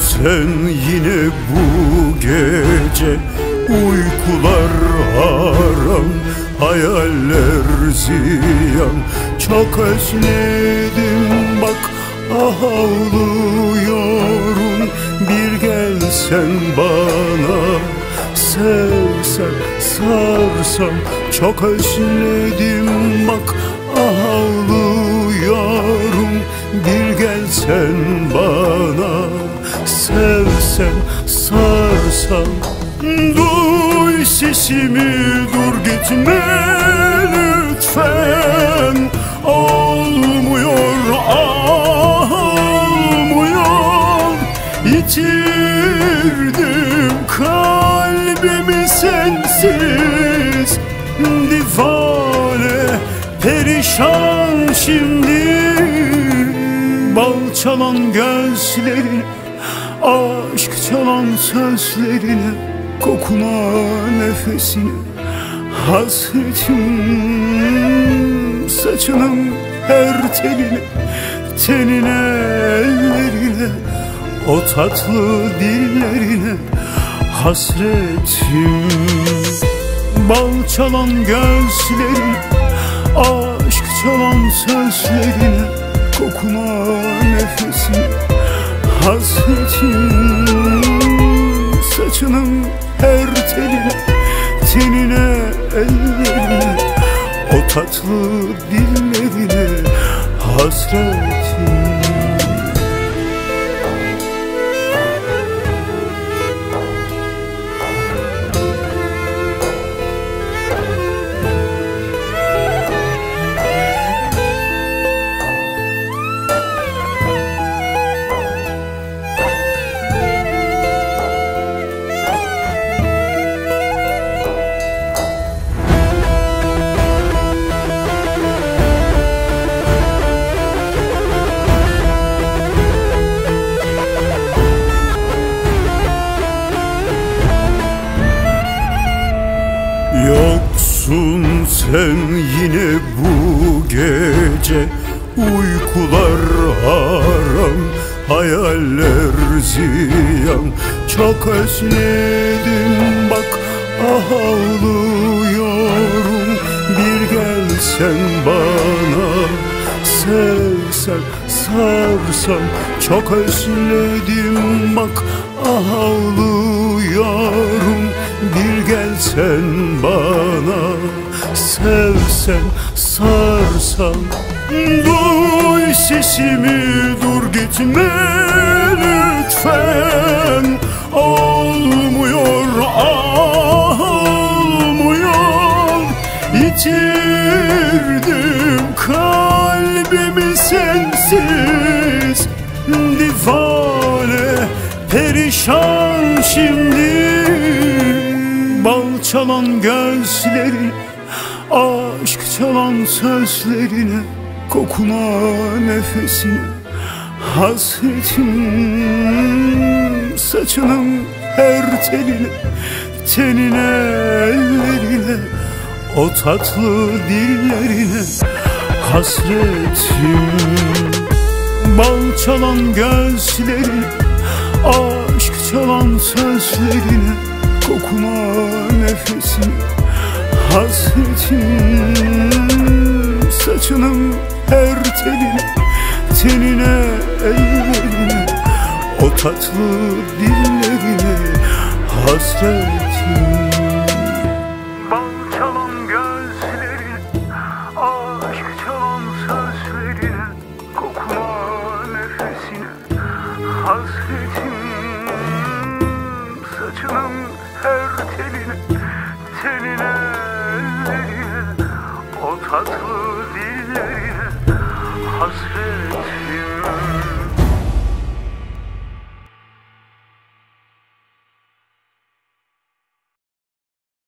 sen yine bu gece Uykular haram, hayaller ziyan. Çok özledim bak ah ağlıyorum. Bir gelsen bana sevsen sarsam Çok özledim bak ah ağlıyorum. Bir gelsen bana sevsen sarsam Duy sesimi dur gitme lütfen. Olmuyor ah olmuyor. Yitirdim kalbimi sensiz. Divane perişan şimdi. Bal çalan gözlerin Aşk çalan sözlerine Kokuna nefesine Hasretim saçının her teline Tenine ellerine O tatlı dillerine Hasretim. Bal çalan gözlerin Aşk çalan sözlerine Kokuna nefesine Hasretim saçının her teline Tenine ellerine O tatlı dillerine Hasretim sen yine bu gece Uykular haram, hayaller ziyan. Çok özledim bak ah ağlıyorum. Bir gelsen bana sevsen sarsam Çok özledim bak ah ağlıyorum. Bir gelsen bana sevsen sarsam Duy sesimi dur gitme lütfen. Olmuyor ah olmuyor. Yitirdim kalbimi sensiz. Divane perişan şimdi. Bal çalan gözlerin Aşk çalan sözlerine Kokuna nefesine Hasretim saçının her teline Tenine ellerine O tatlı dillerine Hasretim Bal çalan gözlerin Aşk çalan sözlerine Kokuna nefesine Hasretim saçının her teline Tenine ellerine O tatlı dillerine Hasretim. Bal çalan Aşk çalan sözlerine Kokuna nefesine Hasretim. Saçının tatlı dillerine Hasretim